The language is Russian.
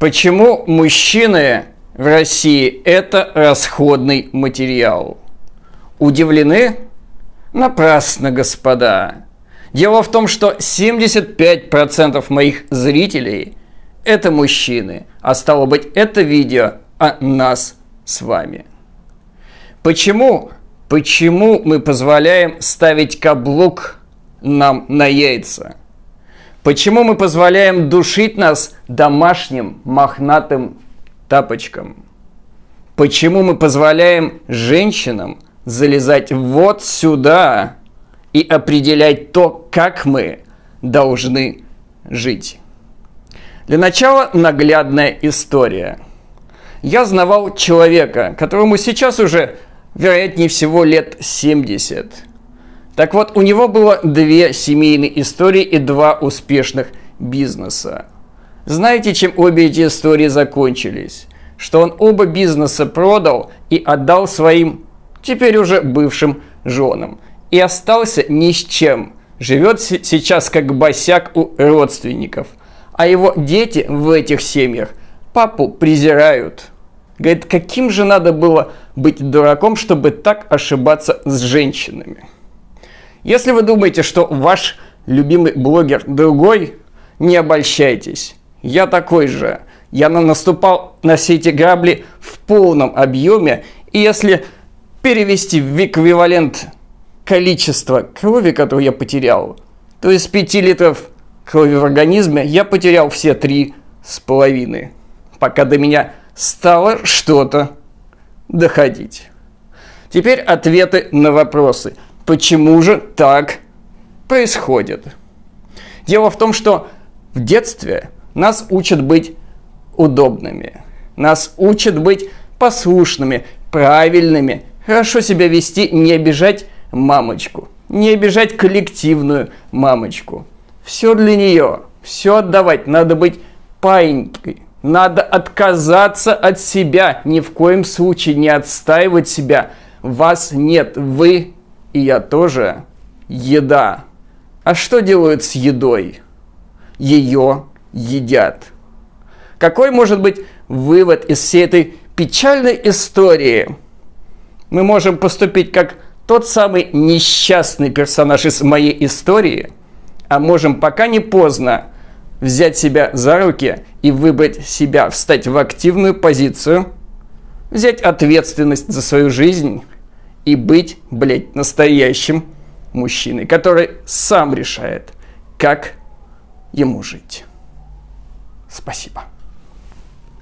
Почему мужчины в России это расходный материал? Удивлены? Напрасно, господа. Дело в том, что 75% моих зрителей – это мужчины, а стало быть, это видео о нас с вами. Почему? Почему мы позволяем ставить каблук нам на яйца? Почему мы позволяем душить нас домашним мохнатым тапочком? Почему мы позволяем женщинам залезать вот сюда и определять то, как мы должны жить? Для начала наглядная история. Я знавал человека, которому сейчас уже, вероятнее всего, лет 70 так вот, у него было две семейные истории и два успешных бизнеса. Знаете, чем обе эти истории закончились? Что он оба бизнеса продал и отдал своим, теперь уже бывшим женам. И остался ни с чем. Живет сейчас как босяк у родственников. А его дети в этих семьях папу презирают. Говорит, каким же надо было быть дураком, чтобы так ошибаться с женщинами? Если вы думаете, что ваш любимый блогер другой, не обольщайтесь. Я такой же. Я наступал на все эти грабли в полном объеме. И если перевести в эквивалент количество крови, которую я потерял, то из 5 литров крови в организме я потерял все три с половиной, пока до меня стало что-то доходить. Теперь ответы на вопросы – Почему же так происходит? Дело в том, что в детстве нас учат быть удобными, нас учат быть послушными, правильными, хорошо себя вести, не обижать мамочку, не обижать коллективную мамочку. Все для нее, все отдавать, надо быть паинькой, надо отказаться от себя, ни в коем случае не отстаивать себя. Вас нет, вы и я тоже еда. А что делают с едой? Ее едят. Какой может быть вывод из всей этой печальной истории? Мы можем поступить как тот самый несчастный персонаж из моей истории, а можем пока не поздно взять себя за руки и выбрать себя, встать в активную позицию, взять ответственность за свою жизнь и быть, блядь, настоящим мужчиной, который сам решает, как ему жить. Спасибо.